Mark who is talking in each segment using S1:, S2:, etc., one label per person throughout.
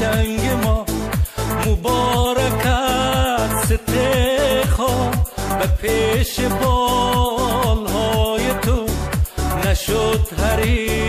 S1: قشنگ ما مبارکت ستخا و پیش بالهای تو. نشد حریف.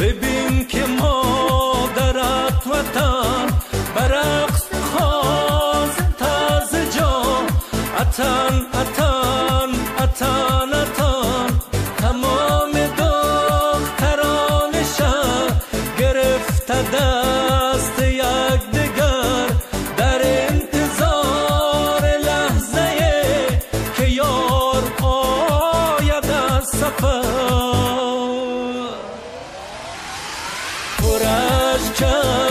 S1: ببین که مادرت وطن برقص خواست تازه جا اتن اتن اتن اتن. تمام دختران شهر گرفته coraz czas.